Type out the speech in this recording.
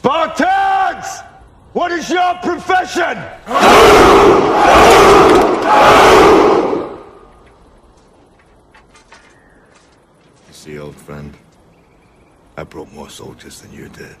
Spartans! What is your profession? You see, old friend, I brought more soldiers than you did.